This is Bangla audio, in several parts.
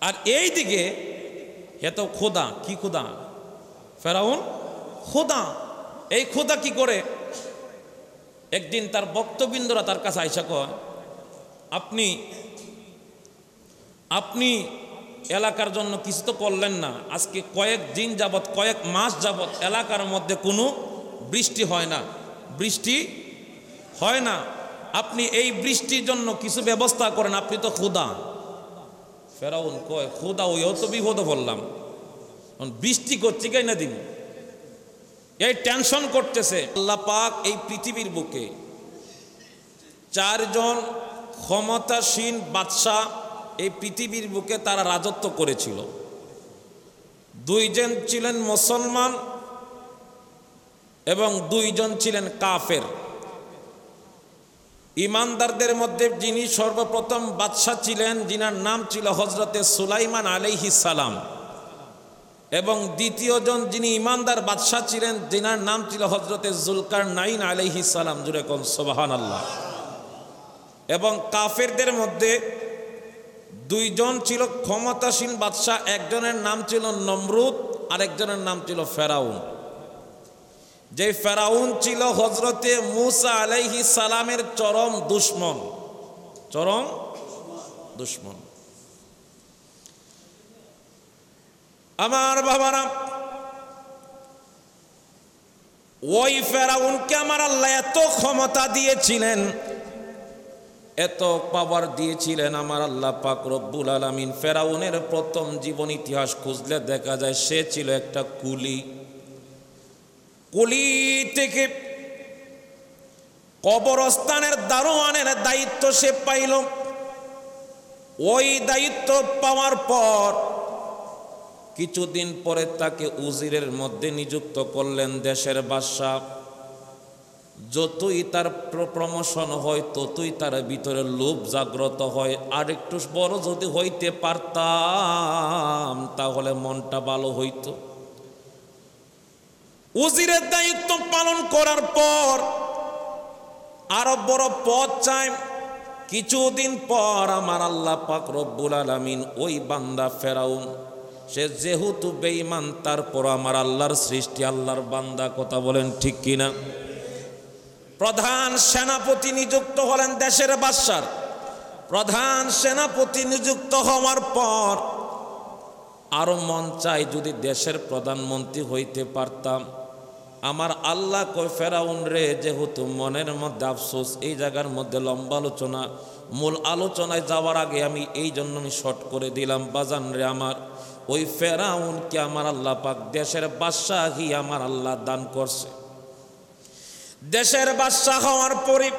আর এই দিকে এত খোদা, কি খোদা? ফেরাউন, খোদা। এই খোদা কি করে? একদিন তার বক্তবৃন্দরা তার কাছে আইসা কয়, আপনি আপনি এলাকার জন্য কিছু তো করলেন না। আজকে কয়েক দিন যাবৎ, কয়েক মাস যাবৎ এলাকার মধ্যে কোনো বৃষ্টি হয় না। বৃষ্টি হয় না। আপনি এই বৃষ্টির জন্য কিছু ব্যবস্থা করেন, আপনি তো খুদা। ফেরাউন কয় খুদা ওইও তো বিপদ বললাম। বৃষ্টি করছি কাই না দিন? এই টেনশন করতেছে। আল্লাহ পাক এই পৃথিবীর বুকে চারজন ক্ষমতাসীন বাদশাহ এই পৃথিবীর বুকে তারা রাজত্ব করেছিল। দুইজন ছিলেন মুসলমান এবং দুইজন ছিলেন কাফের। ইমানদারদের মধ্যে যিনি সর্বপ্রথম বাদশাহ ছিলেন, যিনার নাম ছিল হজরতে সুলাইমান আলাইহি সালাম। এবং দ্বিতীয়জন যিনি ইমানদার বাদশাহ ছিলেন, যিনার নাম ছিল হজরতে জুলকার নাইন আলাইহি সালাম। জুড়ে কোন সোবাহান আল্লাহ এবং কাফেরদের মধ্যে দুইজন ছিল ক্ষমতাসীন বাদশাহ, একজনের নাম ছিল নমরুদ, আরেকজনের নাম ছিল ফেরাউন। যে ফেরাউন ছিল হজরতে মুসা আলাইহি সালামের চরম দুশ্মন। চরম দুশ্মন। আমার বাবারা, ওই ফেরাউনকে আমার আল্লাহ এত ক্ষমতা দিয়েছিলেন, এত পাওয়ার দিয়েছিলেন আমার আল্লাহ পাক রব্বুল আলমিন। ফেরাউনের প্রথম জীবন ইতিহাস খুঁজলে দেখা যায় সে ছিল একটা কুলি। কুলি থেকে কবরস্থানের দারোয়ানের দায়িত্ব সে পাইল। ওই দায়িত্ব পাওয়ার পর কিছুদিন পরে তাকে উজিরের মধ্যে নিযুক্ত করলেন দেশের বাদশাহ। যতই তার প্রমোশন হয়, ততই তার ভিতরে লোভ জাগ্রত হয়। আর একটু বড় যদি হইতে পারতাম, তাহলে মনটা ভালো হইতো। উজিরের দায়িত্ব পালন করার পর আরও বড় পথ চাই। কিছুদিন পর আমার আল্লাহ পাক রব্বুল আলমিন ওই বান্দা ফেরাউন, সে যেহেতু বেঈমান, তারপর আমার আল্লাহর সৃষ্টি, আল্লাহর বান্দা কথা বলেন ঠিক কিনা? প্রধান সেনাপতি নিযুক্ত হলেন দেশের বাদশার। প্রধান সেনাপতি নিযুক্ত হওয়ার পর আরও মন চাই যদি দেশের প্রধানমন্ত্রী হইতে পারতাম। আমার আল্লাহ কই ফেরাউন রে, যেহেতু মনের মধ্যে আফসোস, এই জায়গার মধ্যে লম্বা আলোচনা, মূল আলোচনায় যাওয়ার আগে আমি এই জন্য আমি শর্ট করে দিলাম, বাজান রে আমার, ওই ফেরাউনকে আমার আল্লাহ পাক? দেশের বাদশাহী আমার আল্লাহ দান করছে। দেশের বাদশাহ হওয়ার পরে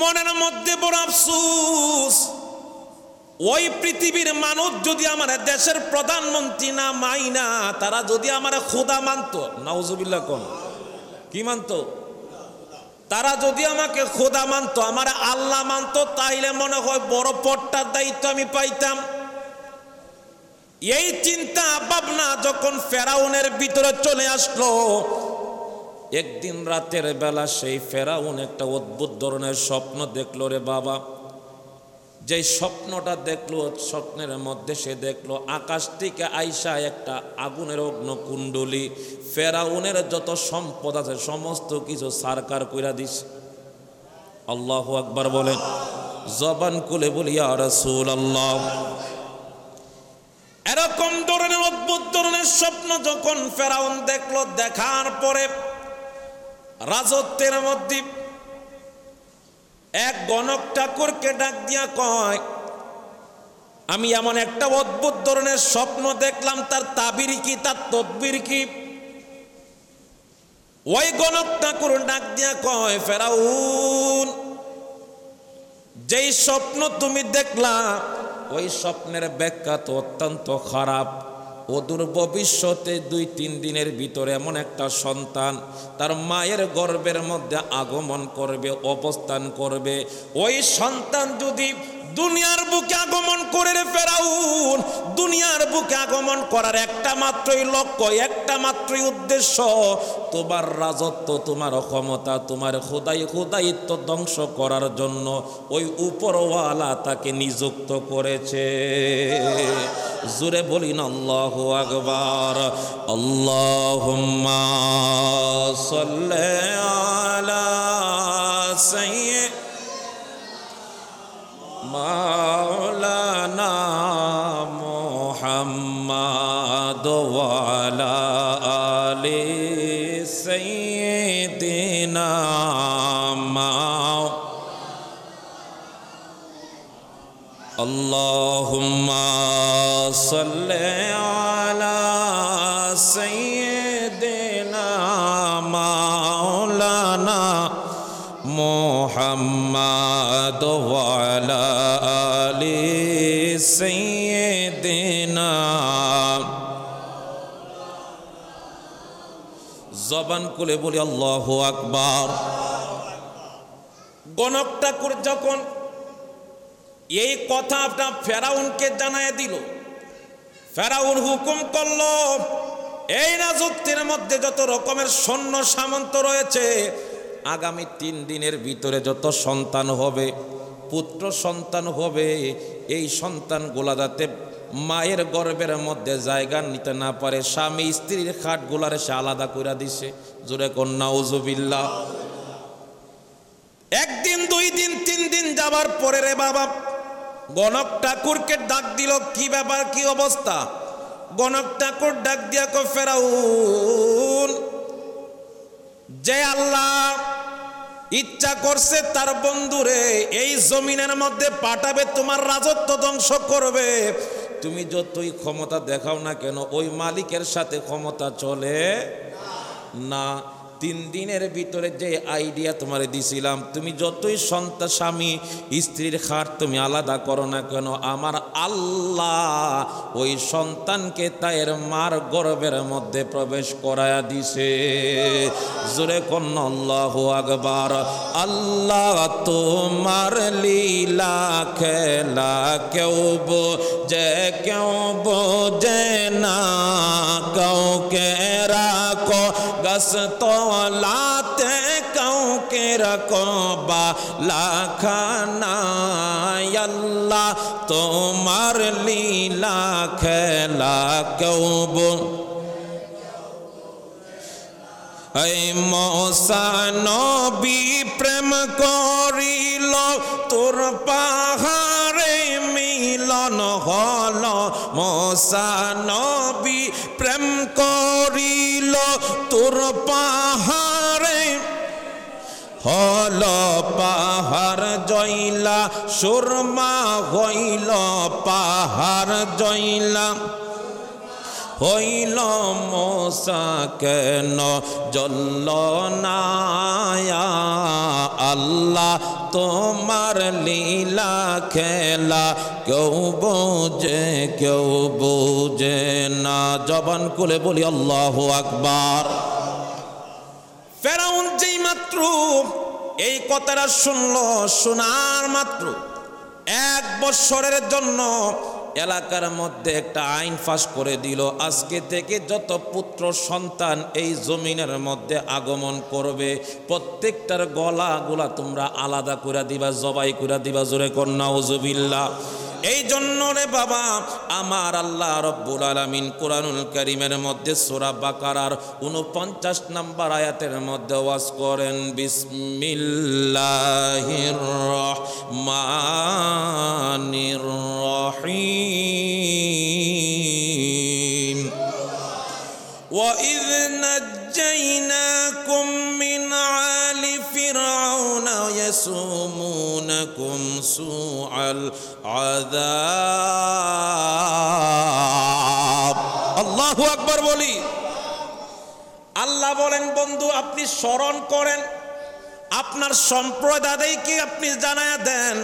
মনের মধ্যে বড় আফসুস ওই পৃথিবীর মানুষ যদি আমার দেশের প্রধানমন্ত্রী না মাইনা, তারা যদি আমার খোদা মানত নাউজুবিল্লা কোন? কি মানত? তারা যদি আমাকে খোদা মানত, আমার আল্লাহ মানত, তাইলে মনে হয় বড় পট্টার দায়িত্ব আমি পাইতাম। এই চিন্তা, ভাবনা যখন ফেরাউনের ভিতরে চলে আসলো, একদিন রাতের বেলা সেই ফেরাউন একটা অদ্ভুত ধরনের স্বপ্ন দেখল রে বাবা। যে স্বপ্নটা দেখল, স্বপ্নের মধ্যে সে দেখল আকাশ থেকে আইসা একটা আগুনের অগ্ন অগ্নকুণ্ডলী, ফেরাউনের যত সম্পদ আছে, সমস্ত কিছু সারকার কইরা দিস আল্লাহ আকবার বলেন, জবান কুলে বলি আর আল্লাহ এরকম ধরনের, অদ্ভুত ধরনের স্বপ্ন যখন ফেরাউন দেখল, দেখার পরে রাজত্বের মধ্যে এক গণক ঠাকুরকে ডাক দিয়া কয়, আমি এমন একটা অদ্ভুত ধরনের স্বপ্ন দেখলাম, তার তাবির কি, তার তদ্বির কি? ওই গণক ঠাকুর ডাক দিয়া কয়, ফেরাউন, যেই স্বপ্ন তুমি দেখলা, ওই স্বপ্নের ব্যাখ্যা তো অত্যন্ত খারাপ। অদূর ভবিষ্যতে দুই, তিন দিনের ভিতরে এমন একটা সন্তান তার মায়ের গর্বের মধ্যে আগমন করবে, অবস্থান করবে। ওই সন্তান যদি দুনিয়ার বুকে আগমন করে ফেরাউন। দুনিয়ার বুকে আগমন করার একটা মাত্রই লক্ষ্য, একটা মাত্রই উদ্দেশ্য, তোমার রাজত্ব, তোমার ক্ষমতা, তোমার খোদাই, খোদাইত্ব ধ্বংস করার জন্য ওই উপরওয়ালা তাকে নিযুক্ত করেছে। জুড়ে বলিন, আল্লাহ আকবার আল্লাহ আলা সাইয়্যিদ مولانا محمد وعلى آل سيدنا اللهم صل على محمد وعلى آل سيدنا জবান খুলে বলি আল্লাহ আকবার গণক ঠাকুর যখন এই কথা আপনার ফেরাউনকে জানায় দিল ফেরাউন হুকুম করল এই রাজত্বের মধ্যে যত রকমের সৈন্য সামন্ত রয়েছে আগামী তিন দিনের ভিতরে যত সন্তান হবে, পুত্র সন্তান হবে, এই সন্তানগুলা যাতে মায়ের গর্বের মধ্যে জায়গা নিতে না পারে, স্বামী স্ত্রীর খাটগুলার সে আলাদা করে দিছে। জোরে কন্যা উজুবিল্লা একদিন, দুই দিন, তিন দিন যাবার পরে রে বাবা, গণক ঠাকুরকে ডাক দিল, কি ব্যাপার, কি অবস্থা? গণক ঠাকুর ডাক দিয়া কো ফেরাউন যে আল্লাহ ইচ্ছা করছে তার বন্ধুরে এই জমিনের মধ্যে পাঠাবে, তোমার রাজত্ব ধ্বংস করবে। তুমি যতই ক্ষমতা দেখাও না কেন, ওই মালিকের সাথে ক্ষমতা চলে না। তিন দিনের ভিতরে যে আইডিয়া তোমার দিছিলাম, তুমি যতই সন্তান স্বামী, স্ত্রীর খাট তুমি আলাদা করো না কেন? আমার আল্লাহ ওই সন্তানকে তাইয়ের মার গর্বের মধ্যে প্রবেশ করায়া দিছে। জোরে কন্ন আল্লাহ আকবার। আল্লাহ, তোমার লীলা খেলা কেউ যে কেউ বোঝে না কাউকে গাছ তলাতে কাউকে রাখো বা লাখানা তোমার লীলা খেলা কেউ এই মশানবী প্রেম করিল তোর পাহাড়ে মিলন হল মশানবী প্রেম করিল তোর পাহাড়ে। হল পাহাড় জইলা সুরমা হইল পাহাড় জইলা হইল মশা কেন? জল্ল নায়া, আল্লাহ তোমার লীলা খেলা, কেউ বোঝে কেউ বোঝে না। জবান কুলে বলি, আল্লাহ আকবার। ফেরাউন যেই মাত্র, এই কথাটা শুনল, শোনার মাত্র এক বৎসরের জন্য এলাকার মধ্যে একটা আইন ফাঁস করে দিল। আজকে থেকে যত পুত্র সন্তান এই জমিনের মধ্যে আগমন করবে, প্রত্যেকটার গলাগুলা তোমরা আলাদা করে দিবা, জবাই করে দিবা, জোরে কন্যা উজুবিল্লা এই জন্য রে বাবা আমার আল্লাহ রব্বুল আলমিন কোরআনুল করিমের মধ্যে সোরা বাকারার উনপঞ্চাশ নাম্বার আয়াতের মধ্যে ওয়াজ করেন বিসমিল্লাহির রহমানির রহিম وإذ نجيناكم من آل فرعون يسومونكم سوء العذاب الله أكبر বলি আল্লাহ বলেন বন্ধু আপনি স্মরণ করেন আপনার সম্প্রদায়কে আপনি জানায় দেন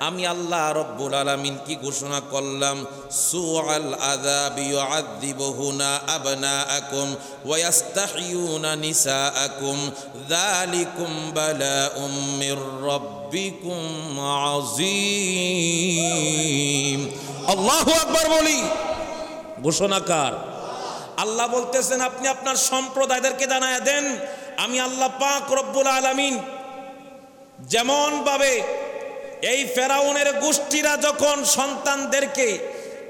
আমি আল্লাহ রব্বুল আলামিন কি ঘোষণা করলাম? সুআল আযাবি ইউআযিবুহুনা আবনাআকুম ওয়া ইস্তাহইউনা নিসাআকুম। যালিকুম বালাউম মির রাব্বিকুম আযীম। আল্লাহু আকবার বলি। ঘোষণাকার আল্লাহ বলতেছেন, আপনি আপনার সম্প্রদায়দেরকে জানায় দেন। আমি আল্লাহ পাক রব্বুল আলামিন যেমনভাবে এই ফেরাউনের গোষ্ঠীরা যখন সন্তানদেরকে,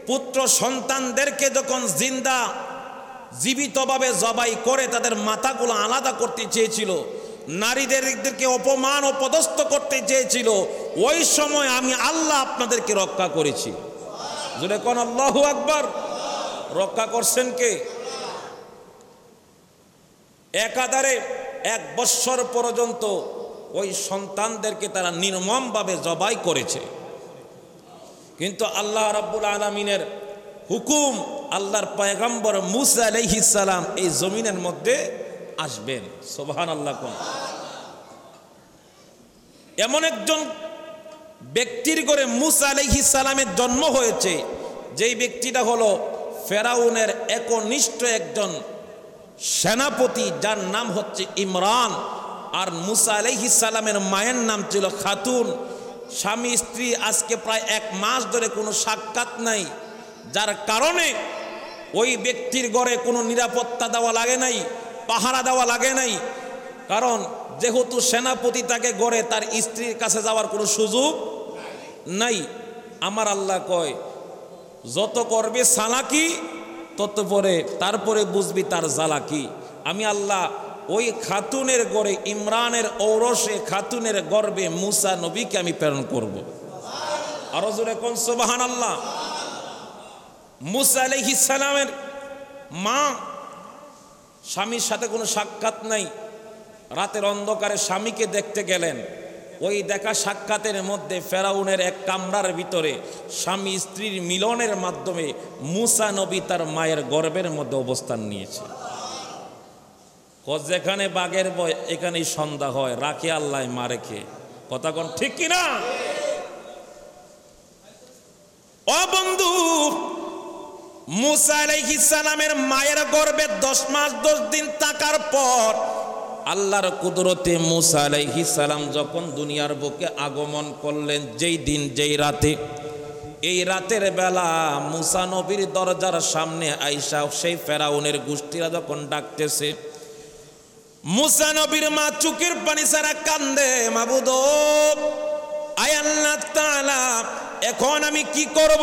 পুত্র সন্তানদেরকে যখন জিন্দা, জীবিতভাবে জবাই করে তাদের মাথাগুলো আলাদা করতে চেয়েছিল, নারীদেরকে অপমান ও পদস্থ করতে চেয়েছিল, ওই সময় আমি আল্লাহ আপনাদেরকে রক্ষা করেছি। জুড়ে কোন আল্লাহ আকবার। রক্ষা করছেন কে? একাধারে এক বৎসর পর্যন্ত ওই সন্তানদেরকে তারা নির্মমভাবে জবাই করেছে। কিন্তু আল্লাহ রাব্বুল আলমিনের হুকুম আল্লাহর পয়গম্বর মুসা আলাইহিসালাম এই জমিনের মধ্যে আসবেন। সোবাহান আল্লাহ এমন একজন ব্যক্তির করে মুসা আলাইহিসালামের জন্ম হয়েছে, যেই ব্যক্তিটা হলো ফেরাউনের একনিষ্ঠ একজন সেনাপতি, যার নাম হচ্ছে ইমরান। আর মুসা সালামের মায়ের নাম ছিল খাতুন। স্বামী, স্ত্রী আজকে প্রায় এক মাস ধরে কোনো সাক্ষাৎ নাই। যার কারণে ওই ব্যক্তির ঘরে কোনো নিরাপত্তা দেওয়া লাগে নাই, পাহারা দেওয়া লাগে নাই। কারণ যেহেতু সেনাপতি তাকে গড়ে তার স্ত্রীর কাছে যাওয়ার কোনো সুযোগ নাই। আমার আল্লাহ কয়, যত করবে সালাকি, তত পরে, তারপরে বুঝবি তার জ্বালাকি আমি আল্লাহ ওই খাতুনের গড়ে, ইমরানের ঔরসে খাতুনের গর্বে মুসা নবীকে আমি প্রেরণ করব। আরও জোরে কোন সোবাহান আল্লাহ মুসা আলহিসালামের মা, স্বামীর সাথে কোনো সাক্ষাৎ নাই। রাতের অন্ধকারে স্বামীকে দেখতে গেলেন। ওই দেখা সাক্ষাতের মধ্যে ফেরাউনের এক কামরার ভিতরে স্বামী স্ত্রীর মিলনের মাধ্যমে মুসা নবী তার মায়ের গর্বের মধ্যে অবস্থান নিয়েছে। যেখানে বাঘের বয় এখানেই সন্ধ্যা হয়, রাখে আল্লাহ, মারে খে কথা কোন ঠিক কিনা ও বন্ধু, মুসা আলাইহিস সালামের মায়ের গর্বে দশ মাস, দশ দিন থাকার পর আল্লাহর কুদরতে মুসা আলাইহি সালাম যখন দুনিয়ার বুকে আগমন করলেন, যেই দিন, যেই রাতে, এই রাতের বেলা মুসা নবীর দরজার সামনে আইসা সেই ফেরাউনের গোষ্ঠীরা যখন ডাকতেছে মুসা নবীর মা চুকের পানি সারা কান্দে, মাবুদ, আয় আল্লাহ তাআলা, এখন আমি কি করব?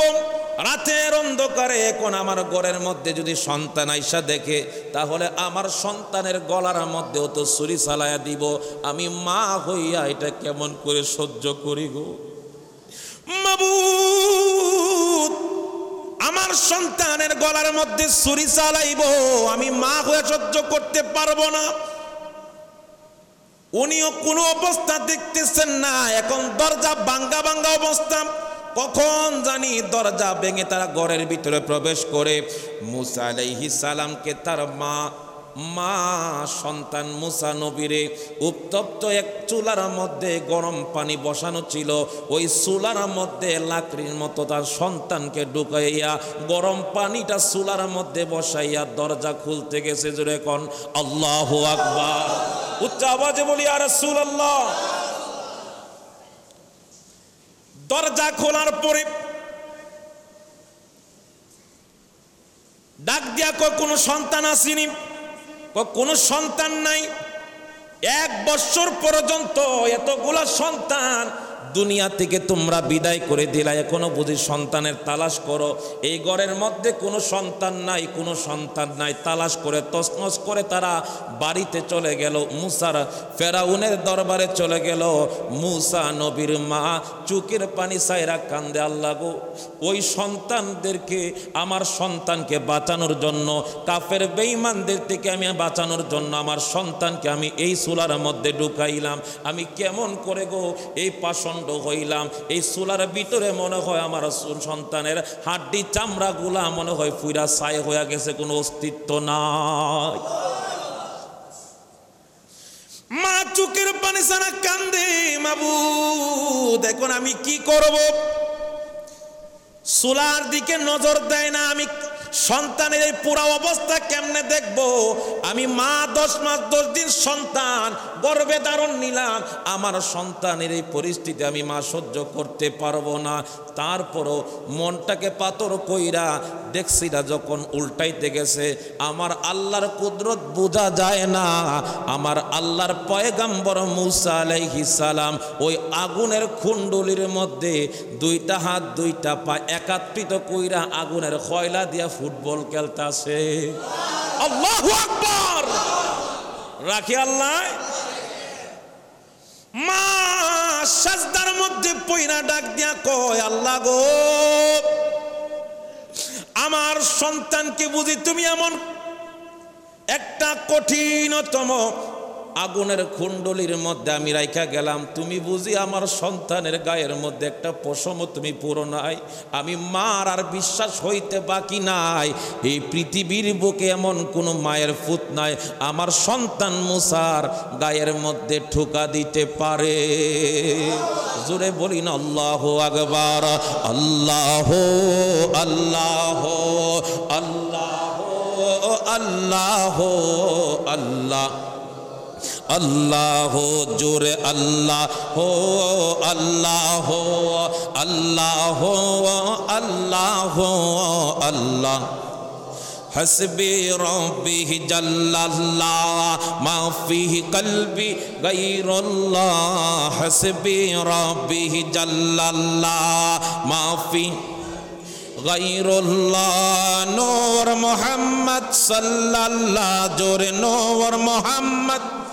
রাতের অন্ধকারে এখন আমার ঘরের মধ্যে যদি সন্তান আইসা দেখে, তাহলে আমার সন্তানের গলার মধ্যেও তো ছুরি চালাইয়া দিব। আমি মা হইয়া এটা কেমন করে সহ্য করি গো? আমার সন্তানের গলার মধ্যে ছুরি চালাইব, আমি মা হয়ে সহ্য করতে পারব না। উনিও কোনো অবস্থা দেখতেছেন না। এখন দরজা বাঙ্গা বাঙ্গা অবস্থা। কখন জানি দরজা ভেঙে তারা ঘরের ভিতরে প্রবেশ করে। মুসা আলাইহি সালামকে তার মা মা সন্তান মুসা নবীরে, উত্তপ্ত এক চুলার মধ্যে গরম পানি বসানো ছিল। ওই চুলার মধ্যে লাকড়ির মতো তার সন্তানকে ঢুকাইয়া গরম পানিটা চুলার মধ্যে বসাইয়া দরজা খুলতে গেছে জোরে কন আল্লাহ আকবার। উচ্চ আওয়াজে বলি আর আল্লাহ দরজা খোলার পরে ডাক দিয়া কোনো সন্তান আসেনি? কোনো সন্তান নাই। এক বছর পর্যন্ত এতগুলা সন্তান দুনিয়া থেকে তোমরা বিদায় করে দিলা। এখনও বুঝি সন্তানের তালাশ করো। এই ঘরের মধ্যে কোনো সন্তান নাই, কোনো সন্তান নাই। তালাশ করে তসনস করে তারা বাড়িতে চলে গেল। মুসার ফেরাউনের দরবারে চলে গেল। মুসা নবীর মা চুকের পানি সাইরা কান্দে, আল্লাহ গো, ওই সন্তানদেরকে, আমার সন্তানকে বাঁচানোর জন্য, কাফের বেঈমানদের থেকে আমি বাঁচানোর জন্য, আমার সন্তানকে আমি এই চুলার মধ্যে ঢুকাইলাম। আমি কেমন করে গো, এই পাষণ্ড হইলাম। এই চুলার ভিতরে মনে হয় আমার সন্তানের হাড্ডি চামড়াগুলা মনে হয় ফুইরা ছাই হয়ে গেছে, কোনো অস্তিত্ব নাই। মা চুকের পানি সারা কান্দে মাবু দেখুন আমি কি করব? সোলার দিকে নজর দেয় না, আমি সন্তানের এই পুরা অবস্থা কেমনে দেখব? আমি মা দশ মাস দশ দিন সন্তান গর্বে ধারণ নিলাম। আমার সন্তানের এই পরিস্থিতি আমি মা সহ্য করতে পারব না। তারপরও মনটাকে পাথর কইরা দেখছিরা যখন উল্টাইতে গেছে, আমার আল্লাহর কুদরত বোঝা যায় না। আমার আল্লাহর পয়গাম্বর মুসা আলাইহিস সালাম ওই আগুনের খুন্ডুলির মধ্যে দুইটা হাত, দুইটা পা একাত্রিত কইরা আগুনের কয়লা দিয়া ফুটবল খেলতাছে। আল্লাহু আকবার! রাখি আল্লাহ। মা সাজদার মধ্যে পইনা ডাক দিয়া কয়, আল্লাহ গো, আমার সন্তানকে বুঝি তুমি এমন একটা কঠিনতম আগুনের কুণ্ডলির মধ্যে আমি রাইখা গেলাম। তুমি বুঝি আমার সন্তানের গায়ের মধ্যে একটা পশম তুমি পুরো নাই। আমি মার আর বিশ্বাস হইতে বাকি নাই। এই পৃথিবীর বুকে এমন কোনো মায়ের ফুত নাই। আমার সন্তান মুসার গায়ের মধ্যে ঠোকা দিতে পারে। জোরে বলি না আল্লাহ আকবার, আল্লাহ আল্লাহ আল্লাহ আল্লাহ আল্লাহ। اللہ ہو جر اللہ ہو اللہ ہو اللہ ہو اللہ ہو، اللہ۔ حسبی ربی جل اللہ ما فی قلبی غیر اللہ۔ حسبی ربی جل اللہ ما فی غیر اللہ۔ نور محمد صلی اللہ، جور نور محمد۔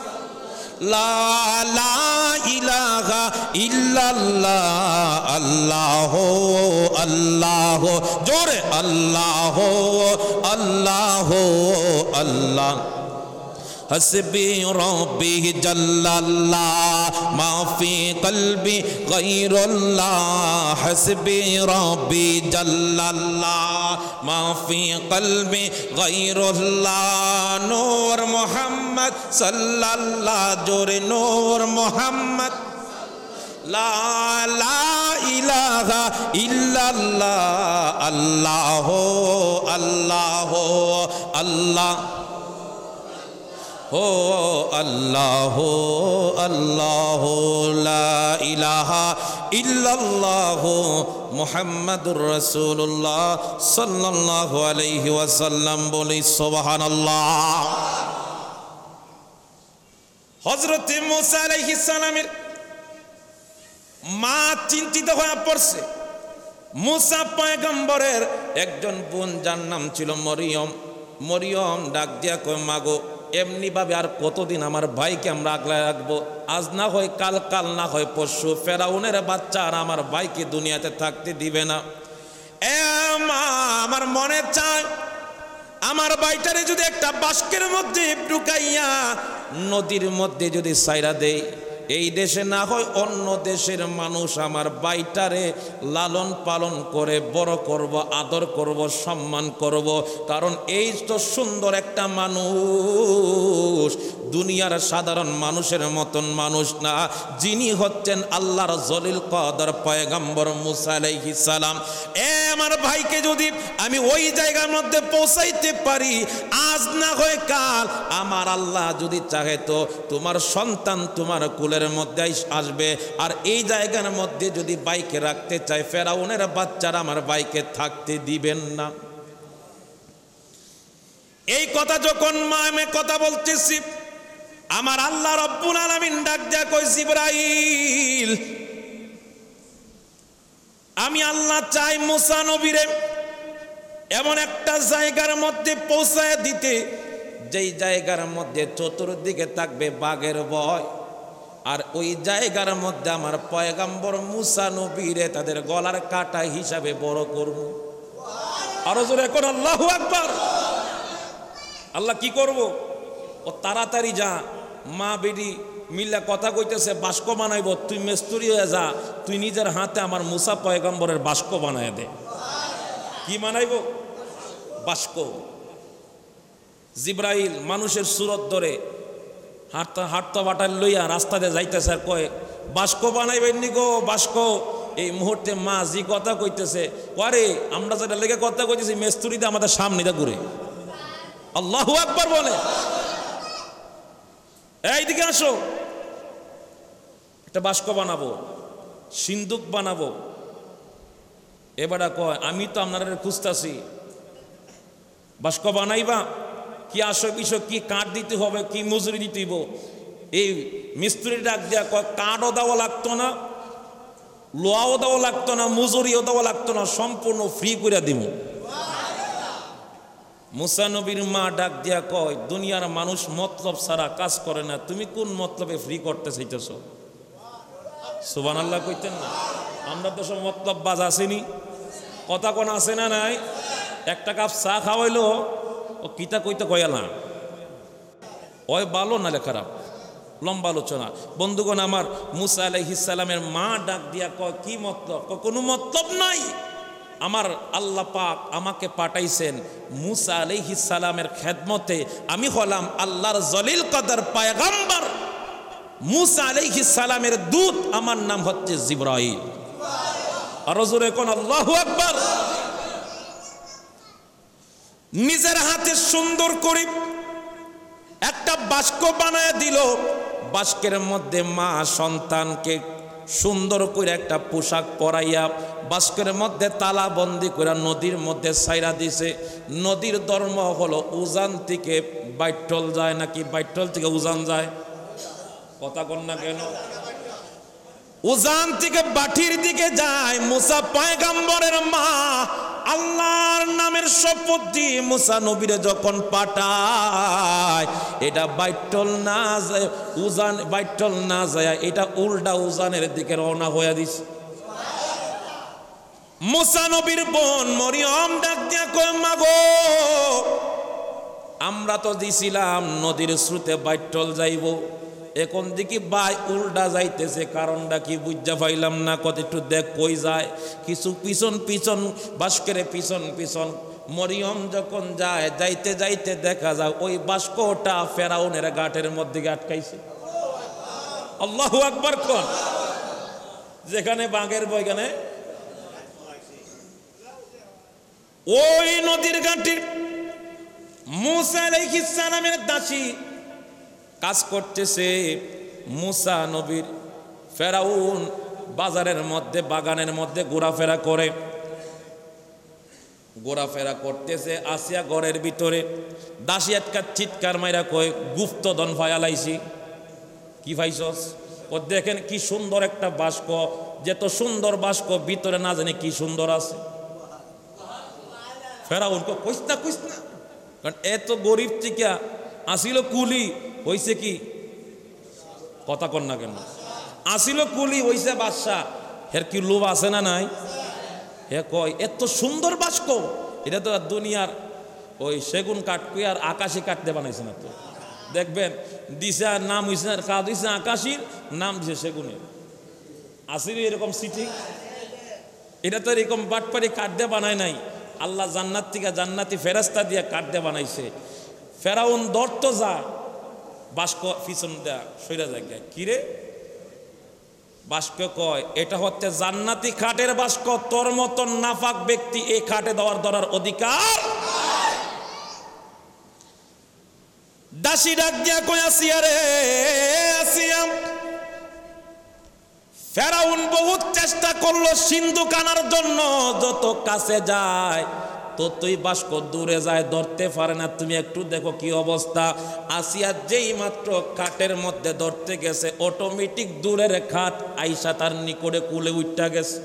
لا لا الہ الا اللہ اللہ ہو اللہ ہو جوڑے. اللہ ہو اللہ ہو اللہ حسبي ربي جل الله ما في قلبي غير الله. حسبي ربي جل الله ما في قلبي غير الله. نور محمد صلى الله جور نور محمد. لا لا إله إلا الله. الله الله الله. হো আল্লাহ আল্লাহ ইলাহা ইল্লাল্লাহ মোহাম্মদুর রাসূলুল্লাহ সাল্লাল্লাহু আলাইহি ওয়াসাল্লাম বলি সুবহানাল্লাহ। হযরত মুসা আলাইহিস সালামের মা চিন্তিত হয়ে পড়ছে। মুসা পয়গম্বরের একজন বোন যার নাম ছিল মরিয়ম। মরিয়ম ডাক দিয়া কয় মাগো এমনিভাবে আর কতদিন আমার ভাইকে আমরা আগলায় রাখব? আজ না হয় কাল কাল না হয় পরশু। ফেরাউনের বাচ্চা আর আমার ভাইকে দুনিয়াতে থাকতে দিবে না। এ মা, আমার মনে চায়, আমার বাইটারে যদি একটা বাস্কের মধ্যে ঢুকাইয়া নদীর মধ্যে যদি সাইরা দেয় এই দেশে না হয় অন্য দেশের মানুষ আমার বাইটারে লালন পালন করে, বড় করব, আদর করব, সম্মান করব। কারণ এই তো সুন্দর একটা মানুষ। দুনিয়ার সাধারণ মানুষের মতন মানুষ না, যিনি হচ্ছেন আল্লাহর জলিল কদর পয়গম্বর মুসা আলাইহিস সালাম। এ আমার ভাইকে যদি আমি ওই জায়গার মধ্যে পৌঁছাইতে পারি, আজ না হয় কাল আমার আল্লাহ যদি চাহে তো তোমার সন্তান তোমার কুলের মধ্যে আসবে, আর এই জায়গার মধ্যে যদি বাইকে রাখতে চায়, ফেরাউনের বাচ্চারা আমার বাইকে থাকতে দিবেন না। এই কথা যখন মা আমি কথা বলতেছি আমার আল্লাহ রব্বুল আলামিন ডাক দেয়া কই জিবরাইল, আমি আল্লাহ চাই মুসা নবীরে এমন একটা জায়গার মধ্যে পৌঁছায় দিতে, যেই জায়গার মধ্যে চতুর্দিকে থাকবে বাঘের ভয়। আর ওই জায়গার মধ্যে আমার পয়গাম্বর মুসা নবীরে তাদের গলার কাটা হিসাবে বড় করব। আরও জোরে এখন আল্লাহ আকবার। আল্লাহ কি করব? ও তাড়াতাড়ি যা। মা বেডি মিল্লা কথা কইতেছে বাস্ক বানাইব, তুই মেস্তুরি হয়ে যা, তুই নিজের হাতে আমার মুসা পয়গম্বরের বাস্ক বানায় দে। কি বানাইব? বাস্ক জিব্রাইল মানুষের সুরত ধরে হাঁটতে হাঁটতে বাটার লইয়া রাস্তা দিয়ে যাইতেছে আর কয়ে বাস্ক বানাইবেন নি গো বাস্ক এই মুহূর্তে মা জি কথা কইতেছে করে আমরা যেটা লেগে কথা কইতেছি মেস্তুরিতে আমাদের সামনে ঘুরে। আল্লাহু আকবার বলে। এইদিকে আসো। একটা বাস্ক বানাবো, সিন্দুক বানাবো। এবারে কয়, আমি তো আপনারা খুঁজতাছি। বাস্ক বানাইবা? কি আসো বিষয় কি কাঠ দিতে হবে, কি মজুরি দিতে এই মিস্ত্রি ডাক দেওয়া কয়, কাঠও দেওয়া লাগতো না লোয়াও দেওয়া লাগতো না, মজুরিও দেওয়া লাগতো না, সম্পূর্ণ ফ্রি করে দিব মুসানবীর মা ডাক দিয়া কয়, দুনিয়ার মানুষ মতলব ছাড়া কাজ করে না। তুমি কোন মতলবে ফ্রি করতে চাইতেছ? সুবান আল্লাহ কইতেন না। আমরা তো সব মতলব বাজ আসেনি। কথা কোন আছে না নাই? একটা কাপ চা খাওয়াইলো, ও কিতা কইতে কয়া না। ওই ভালো নালে খারাপ? লম্বা আলোচনা। বন্ধুগণ আমার মুসা আলাইহিসালামের মা ডাক দিয়া কয়, কি মতলব? কোনো মতলব নাই? আমার আল্লাহ পাক আমাকে পাঠাইছেন মুসা আলাইহিস সালামের খেদমতে। আমি হলাম আল্লাহর জলিল কদর পায়গাম্বার। মুসা আলাইহিস সালামের দূত, আমার নাম হচ্ছে জিব্রাইল। আর জোরে কোন আল্লাহ নিজের হাতে সুন্দর করে একটা বাস্ক বানায় দিল। বাস্কের মধ্যে মা সন্তানকে সুন্দর করে একটা পোশাক পরাইয়া বাস্কের মধ্যে তালা বন্দি করে নদীর মধ্যে সাইরা দিছে। নদীর ধর্ম হলো উজান থেকে বাইটল যায় নাকি বাইটল থেকে উজান যায়? কথা কন না কেন? উজান থেকে বাঠির দিকে যায়, মুসা পায়গাম্বরের মা আল্লাহর নামের শপথ দিয়ে মুসা নবীরে যখন পাঠায়, এটা বাইটল না যায় উজান বাইটল না যায় এটা উল্টা উজানের দিকে রওনা হয়ে দিস মুসা নবীর বোন মরিয়ম ডাক দিয়া কয়, মাগো, আমরা তো দিছিলাম নদীর স্রোতে বাইটল যাইব। এখন দেখি বাই উল্টা যাইতেছে, কারণটা কি বুঝা পাইলাম না কত একটু দেখ কই যায়। কিছু পিছন পিছন, বাস্কেরে পিছন পিছন, মরিয়ম যখন যায়, যাইতে যাইতে দেখা যায়, ওই বাস্কটা ফেরাউনের গাটের মধ্যে আটকাইছে। আল্লাহু আকবার কোন? যেখানে বাঘের বইখানে ওই নদীর ঘাটির মুসা আলাইহিস সালামের দাসী কাজ করতেছে মুসা নবীর ফেরাউন বাজারের মধ্যে, বাগানের মধ্যে ঘোরাফেরা করে। ঘোরাফেরা করতেছে আসিয়া ঘরের ভিতরে। দাসী একটা চিৎকার মাইরা কয় গুপ্ত দন ফায়ালাইছি কি ভাইছস? ও দেখেন কি সুন্দর একটা বাস্ক যেত সুন্দর বাস্ক ভিতরে না জানে কি সুন্দর আছে। ফেরাউন কইস না কইস না। কারণ এত গরিব থেকে আসিল কুলি। হইছে কি? কথা কর না কেন? আসিল কুলি, হইছে বাদশাহ হের কি লোভ আছে না নাই? হে কয়, এত সুন্দর বাস্ক এটা তো আর দুনিয়ার ওই সেগুন কাঠ আর আকাশি কাটতে বানাইছে না তো। দেখবেন দিশা নাম হইছে না কাজ হইছে আকাশির, নাম দিছে সেগুনের। আসিল এরকম সিটি এটা তো এরকম বাটপারি কাঠ দিয়ে বানায় নাই। আল্লাহ জান্নাত থেকে জান্নাতি ফেরাস্তা দিয়ে কাঠ দিয়ে বানাইছে। ফেরাউন দর্ত যা বাস্ক পিছন দেয়া সইরা জায়গায়। কিরে বাস্ক কয়, এটা হচ্ছে জান্নাতি খাটের বাস্ক, তোর মতন নাফাক ব্যক্তি এই খাটে দেওয়ার ধরার অধিকার দাসী ডাক দিয়া কয়, আসিয়া রে, আসিয়া। ফেরাউন বহুত চেষ্টা করল সিন্ধু কানার জন্য, যত কাছে যায়। ততই বাস্ক দূরে যায়, ধরতে পারে না। তুমি একটু দেখো কি অবস্থা। আসিয়া যেই মাত্র খাটের মধ্যে ধরতে গেছে অটোমেটিক দূরের খাট আইসা তার নিকটে কুলে উঠটা গেছে।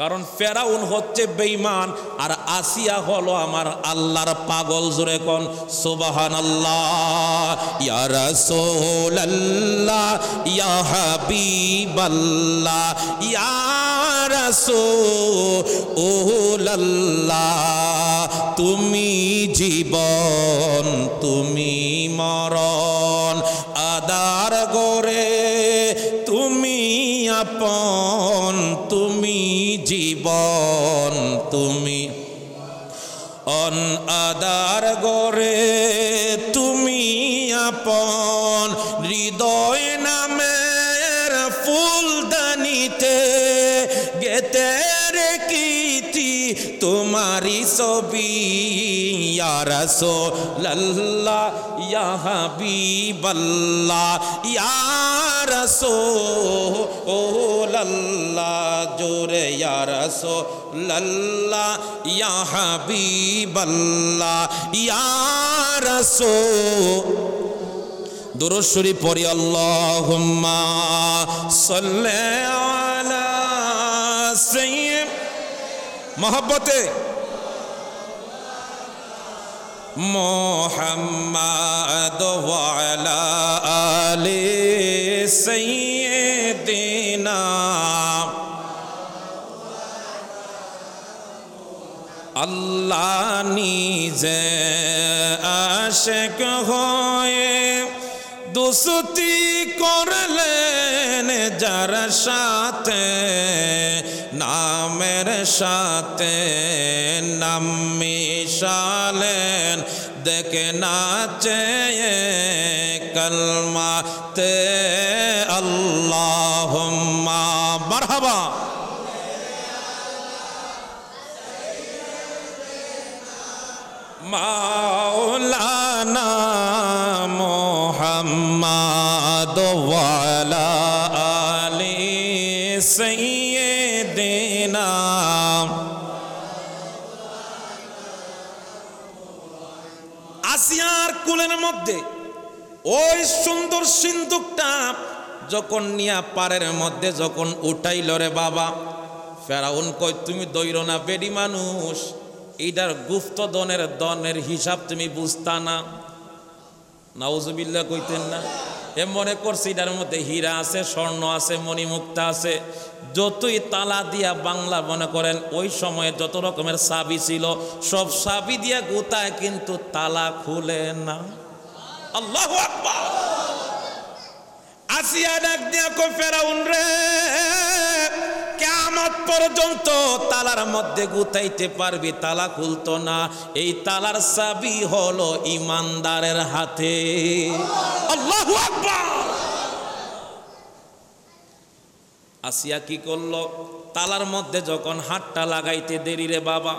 কারণ ফেরাউন হচ্ছে বেইমান আর আসিয়া হলো আমার আল্লাহর পাগল জোরে কোন সুবাহান আল্লাহ ইয়া রাসূলুল্লাহ, ইয়া হাবিবাল্লাহ তুমি জীবন, তুমি মরণ, আদার গরে তুমি আপন তুমি। অন আদার গরে তুমি আপন। হৃদয় নামের ফুলদানিতে গেতে রেখিতি তোমারি ছবি। ইয়া রাসূলুল্লাহ ইয়া হাবিবাল্লাহ ইয়া রাসূলুল্লাহ জোরে ইয়া রাসূলুল্লাহ ইয়া হাবিবাল্লাহ ইয়া রাসূল দুরুদ শরীফ পড়ি, আল্লাহুম্মা সাল্লি আলা মোহাম্মদ ওয়ালা আলি সাইয়্যিদিনা আল্লাহ নিজে আশেক হয়ে দুসুতি করলেন যার সাথে নামের সাথে নাম মিশালেন দেখে নাচে কলমাতে আল্লাহ মারহাবা মাওলানা মোহাম্মদ ওয়ালা আলি সাইয়্যিদিনা ওই সুন্দর সিন্দুকটা যখন নিয়া পারের মধ্যে যখন উঠাইল রে বাবা, ফেরাউন কই তুমি দৈর না বেডি মানুষ এইটার গুপ্ত দনের দনের হিসাব তুমি বুঝতা না। নাউজুবিল্লা কইতেন না, এ মনে করছি এটার মধ্যে হীরা আছে, স্বর্ণ আছে, মণিমুক্তা আছে, যতই তালা দিয়া বাংলা মনে করেন, ওই সময়ে যত রকমের সাবি ছিল, সব সাবি দিয়া গোতায় কিন্তু তালা খুলে না। আল্লাহ আসিয়া ডাক দিয়া কই ফেরাউন রে কেমত পর্যন্ত তালার মধ্যে গুতাইতে পারবি, তালা খুলতো না। এই তালার চাবি হলো ইমানদারের হাতে। আল্লাহু আকবার। আসিয়া কি করল? তালার মধ্যে যখন হাতটা লাগাইতে দেরি রে বাবা,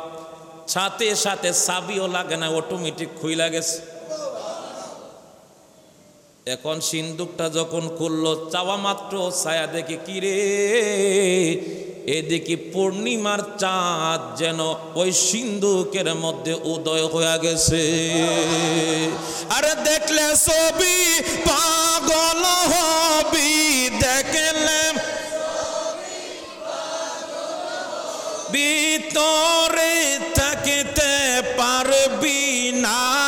সাথে সাথে চাবিও লাগে না অটোমেটিক খুইলা গেছে। এখন সিন্দুকটা যখন খুললো, চাওয়া মাত্র ছায়া দেখে কিরে এদিকে পূর্ণিমার চাঁদ যেন ওই সিন্ধুকের মধ্যে উদয় হয়ে গেছে। আরে দেখলে ছবি, পাগল হবি, দেখলে ভিতরে থাকিতে পারবি না।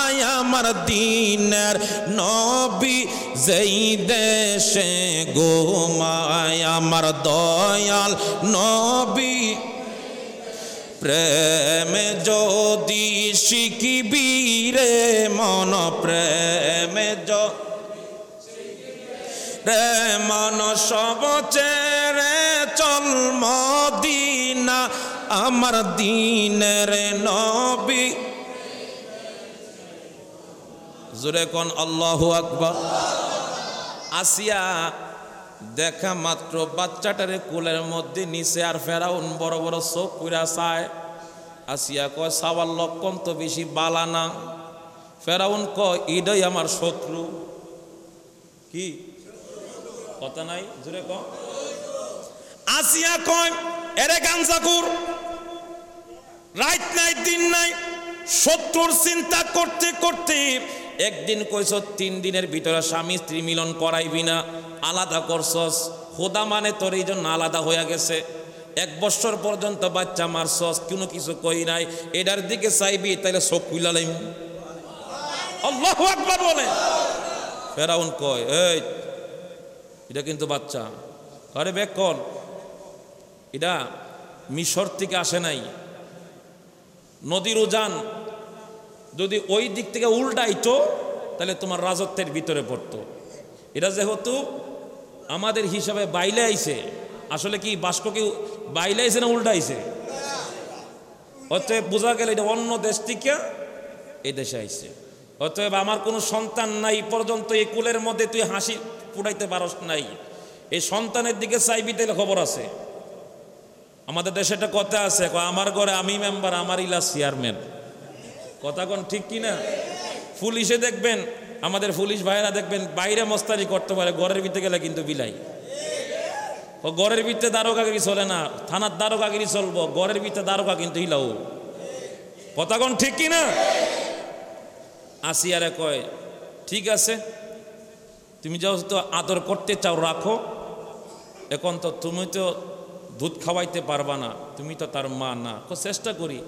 আমার দিনের নবী যেই দেশে গোমায় আমার দয়াল নবী। প্রেম যদি শিখিবি রে মন, প্রেম রে মন সব চেরে চল মদিনা, আমার দিনের নবী। জোরে কোন আল্লাহ আকবর। আসিয়া দেখা মাত্র বাচ্চাটারে কোলের মধ্যে নিচে আর ফেরাউন বড় বড় চোখ পুরা চায়। আসিয়া কয় সাওয়ার লক্ষণ তো বেশি বালা না। ফেরাউন কয়, ইডাই আমার শত্রু। কি? কথা নাই? জোরে ক আসিয়া কয়, এরে গাঞ্জাকুর রাত নাই, দিন নাই, শত্রুর চিন্তা করতে করতে একদিন কইস, তিন দিনের ভিতরে স্বামী স্ত্রী মিলন করাইবি না। আলাদা করছস। খোদা মানে তোর এই জন্য আলাদা হয়ে গেছে। এক বছর পর্যন্ত বাচ্চা মারছস, কোনো কিছু কই নাই। এটার দিকে চাইবি তাহলে চোখ আকবার বলে। ফেরাউন কয়, এই, এটা কিন্তু বাচ্চা। আরে বেক কল এটা মিশর থেকে আসে নাই। নদীর উজান যদি ওই দিক থেকে উল্টাইতো, তাহলে তোমার রাজত্বের ভিতরে পড়তো। এটা যেহেতু আমাদের হিসাবে বাইলে আইছে আসলে কি বাষ্পকে বাইলে আইছে না উল্টাইছে? অতএব বোঝা গেল এটা অন্য দেশ থেকে এই দেশে আইছে। অতএব আমার কোনো সন্তান নাই পর্যন্ত এই কুলের মধ্যে তুই হাসি ফুটাইতে পারস নাই। এই সন্তানের দিকে চাইবি তাহলে খবর আছে। আমাদের দেশে একটা কথা আছে আমার ঘরে আমি মেম্বার আমার ইলা চেয়ারম্যান কথা কোন ঠিক কি না পুলিশে দেখবেন, আমাদের পুলিশ ভাইরা দেখবেন, বাইরে মস্তানি করতে পারে, ঘরের ভিতরে গেলে কিন্তু বিলাই। ও ঘরের ভিতরে দারোগাগিরি চলে না, থানার দারোগাগিরি চলবো, ঘরের ভিতরে দারোগা কিন্তু হিলাও কথা কোন ঠিক কি না আসিয়ারে কয়, ঠিক আছে, তুমি যাও তো আদর করতে চাও, রাখো। এখন তো তুমি তো দুধ খাওয়াইতে পারবা না, তুমি তো তার মা না। চেষ্টা করি।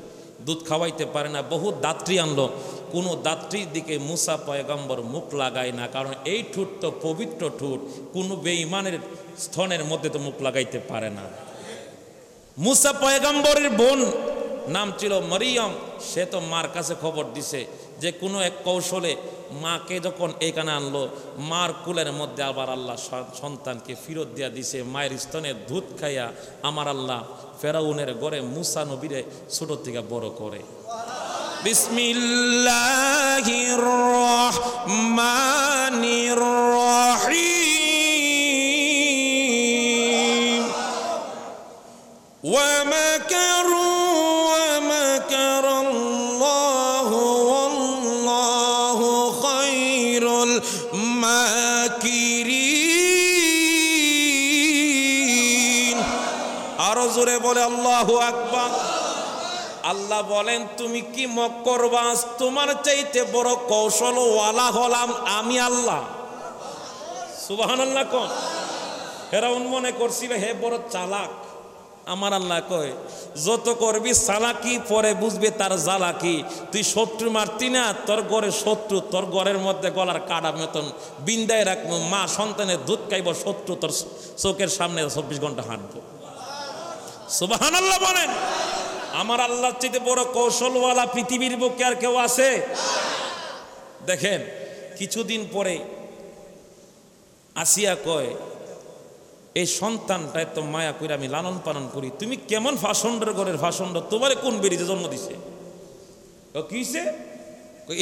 দুধ খাওয়াইতে পারে না, বহু দাত্রী আনলো। কোনো দাত্রীর দিকে মুসা পয়গম্বর মুখ লাগায় না, কারণ এই ঠুট তো পবিত্র ঠুট, কোনো বেঈমানের স্থনের মধ্যে তো মুখ লাগাইতে পারে না। মুসা পয়গম্বরের বোন নাম ছিল মরিয়ম। সে তো মার কাছে খবর দিছে যে কোনো এক কৌশলে মাকে যখন এখানে আনলো, মার কুলের মধ্যে আবার আল্লাহ সন্তানকে ফিরত দিয়া দিছে, মায়ের স্তনে দুধ খাইয়া আমার আল্লাহ ফেরাউনের গড়ে মুসা নবীরে ছোট থেকে বড় করে। বিসমিল্লাহির রহমানির রহিম। বলে, আল্লাহু আকবার। আল্লাহ বলেন, তুমি কি মক্করবাস তোমার চাইতে বড় কৌশল ওয়ালা হলাম আমি আল্লাহ। সুবাহান আল্লাহ কোন। ফেরাউন মনে করছিল, হে বড় চালাক। আমার আল্লাহ কয়, যত করবি চালাকি, পরে বুঝবে তার জ্বালাকি। তুই শত্রু মারতি না, তোর ঘরে শত্রু, তোর ঘরের মধ্যে গলার কাটা মতন বিন্দায় রাখব। মা সন্তানের দুধ খাইব, শত্রু তোর চোখের সামনে চব্বিশ ঘণ্টা হাঁটবো। সুবাহান আল্লাহ বলেন। আমার আল্লাহর চাইতে বড় কৌশলওয়ালা পৃথিবীর বুকে আর কেউ আছে? দেখেন, কিছুদিন পরে আসিয়া কয়, এই সন্তানটা এত মায়া করে আমি লালন পালন করি। তুমি কেমন ফাসন্ডের ঘরের ফাসন্ড তোমারে কোন বেরিতে জন্ম দিছে? কিসে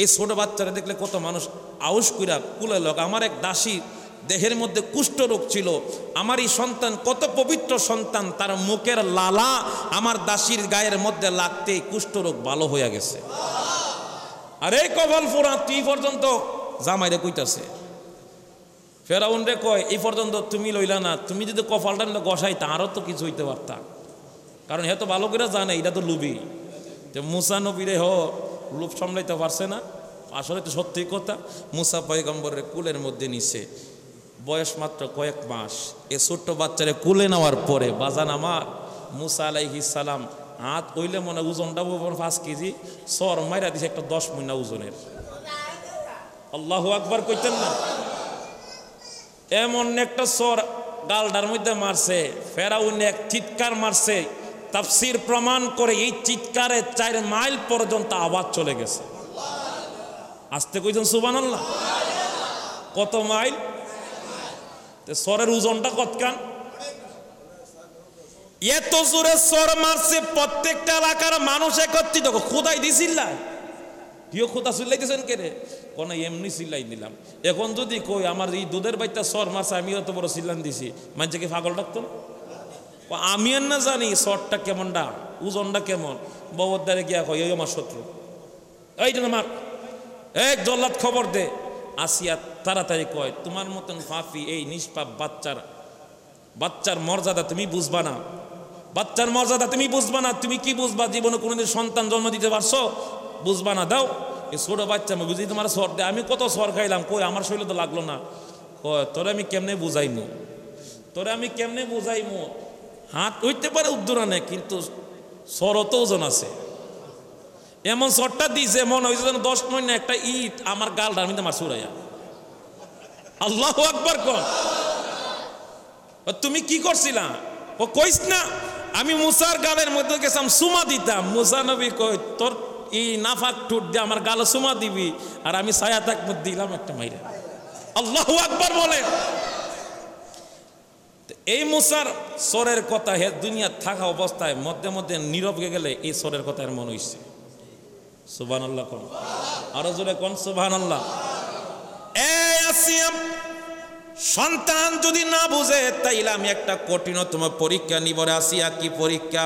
এই ছোট বাচ্চারা দেখলে কত মানুষ আউস কইরা কুলে লোক আমার এক দাসী দেহের মধ্যে কুষ্ঠ রোগ ছিল। আমার এই সন্তান, কত পবিত্র সন্তান, তার মুখের লালা আমার দাসীর গায়ের মধ্যে লাগতে কুষ্ঠ রোগ ভালো হইয়া গেছে। আরে কবল ফুরা তুই পর্যন্ত, জামাইরে কইতাছে, ফেরাউন রে কয়, এই পর্যন্ত তুমি লইলা না, তুমি যদি কপালটা নিলে গসাই তারও তো কিছু হইতে পারতা। কারণ হে তো ভালো করে জানে, এটা তো লুবি তো মুসা নবীরে হ, লোভ সামলাইতে পারছে না। আসলে তো সত্যি কথা, মুসা পয়গম্বরের কুলের মধ্যে নিছে। বয়স মাত্র কয়েক মাস। এ ছোট্ট বাচ্চারে কুলে নেওয়ার পরে বাজান আমার মুসা আলাইহি সালাম হাত কইলে মনে ওজনটা পাঁচ কেজি সর মাইরা দিছে একটা দশ মহিনা ওজনের। আল্লাহ আকবার কইতেন না? এমন একটা সর গালডার মধ্যে মারছে, ফেরাউন এক চিৎকার মারছে, তাফসির প্রমাণ করে এই চিৎকারে চার মাইল পর্যন্ত আওয়াজ চলে গেছে। আসতে কইছেন সুবান আল্লাহ কত মাইল? সরের ওজনটা কতকান এত জোরে সর মারছে প্রত্যেকটা এলাকার মানুষ একত্রিত। খোদাই দিছিল না কিও খোদা, চিল্লাইতেছেন কে রে? কোন এমনি চিল্লাই দিলাম এখন যদি কই, আমার এই দুধের বাইটা সর মারছে আমি অত বড় চিল্লান দিছি। মানুষকে পাগল ডাকতো না আমি আর না জানি সরটা কেমনটা, ওজনটা কেমন। ববদ্দারে গিয়া কই ওই আমার শত্রু। এই জন্য মার। এক জল্লাদ খবর দে। আসিয়া তাড়াতাড়ি কয়, তোমার মতন ফাফি, এই নিষ্পাপ বাচ্চার বাচ্চার মর্যাদা তুমি বুঝবা না। বাচ্চার মর্যাদা তুমি বুঝবা না, তুমি কি বুঝবা? জীবনে কোনোদিন সন্তান জন্ম দিতে পারছ? বুঝবা না, দাও। এই ছোট বাচ্চা আমি বুঝি তোমার সর দে আমি কত সর খাইলাম, কই আমার শরীরে তো লাগল না। কয়, তোরে আমি কেমনে বুঝাইমু? তোরে আমি কেমনে বুঝাইমু? হাত হইতে পারে উদ্দুরানে, কিন্তু সরও তো ওজন আছে। এমন সরটা দিছে, মনে হয়েছে যেন দশ মহিনা একটা ইট আমার গালটার মধ্যে মার সুরাইয়া আল্লাহ আকবর কর। তুমি কি করছিলা? ও, কইস না, আমি মুসার গালের মধ্যে গেছিলাম, সুমা দিতাম। মুসা নবী কই তোর এই নাফাক টুট দিয়ে আমার গালে সুমা দিবি, আর আমি সায়া তাক দিলাম একটা মাইরা। আল্লাহ আকবর বলে। এই মুসার সরের কথা হে দুনিয়া থাকা অবস্থায় মধ্যে মধ্যে নীরব গেলে এই সরের কথা এর মনে হইছে। সুবান আল্লাহ কোন আরও জোরে কোন সুবান আল্লাহ সন্তান যদি না বুঝে তাইলে আমি একটা কঠিনতম পরীক্ষা নিবরে আসিয়া কি পরীক্ষা?